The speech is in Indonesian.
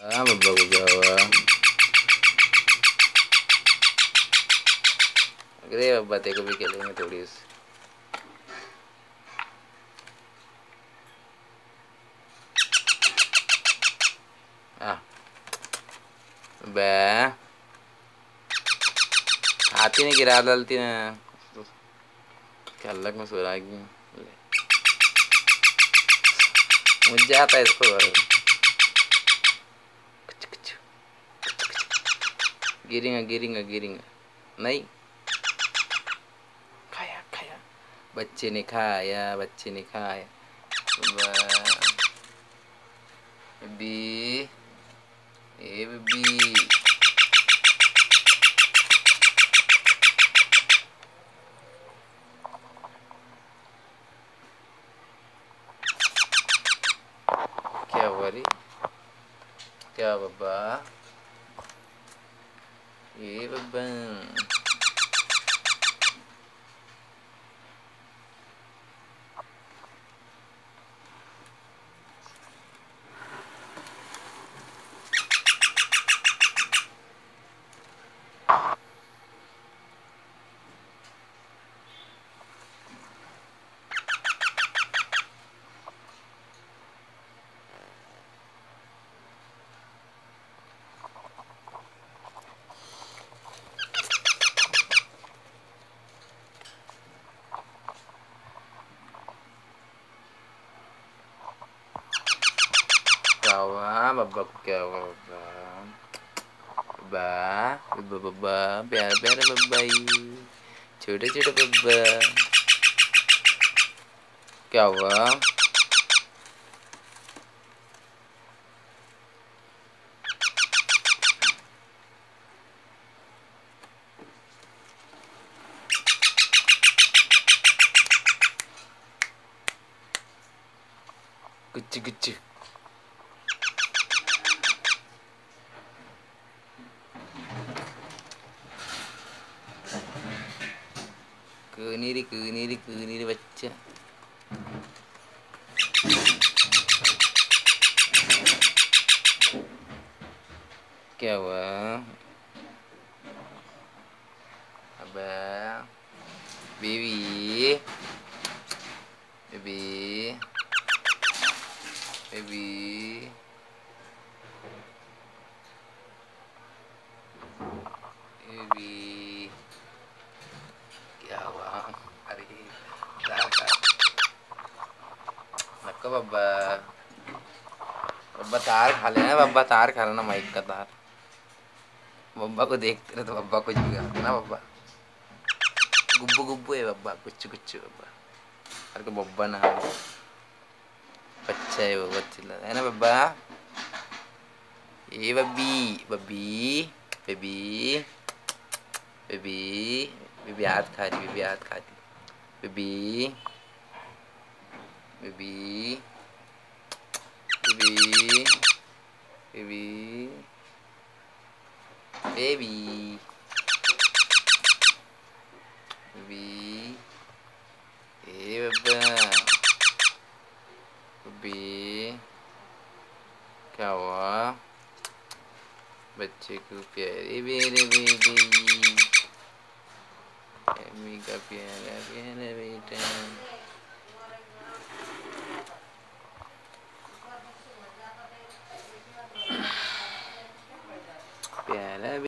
I'm a bubblegum. अरे अब बातें को भी खेलेंगे थोड़ी सी हाँ बे हाथी ने गिरा डालती ना क्या अलग में सो रहा मुझे आता है इसको giringa ah, giringa ah, giringa ah. nai kaya kaya bacci ni kaya coba, ni kaya ba bi ebi Ya, Bapak. Eva Boom. kawa baba kawa baba baba baba biar biar baba cude cude baba kawa Gucci, gucci. kiri kiri kiri baca kawa abah baby baby baby baby आपका बब्बा बब्बा तार खा लेना बब्बा तार खा लेना माइक का तार बब्बा को देखते रहे तो बब्बा कुछ भी खाते ना बब्बा गुब्बू गुब्बू है बब्बा कुछ कुछ बब्बा अरे को बब्बा ना बच्चा है वो चिल्ला है ना बब्बा ये बब्बी बब्बी बेबी बेबी बेबी हाथ खाती रही बेबी हाथ खा baby Baby. Baby. Baby. Baby. Baby. Hey, baby, Baby. Kawa. बच्चे को प्यारे मेरे बेबी अम्मी का प्यारा प्यारा बेटा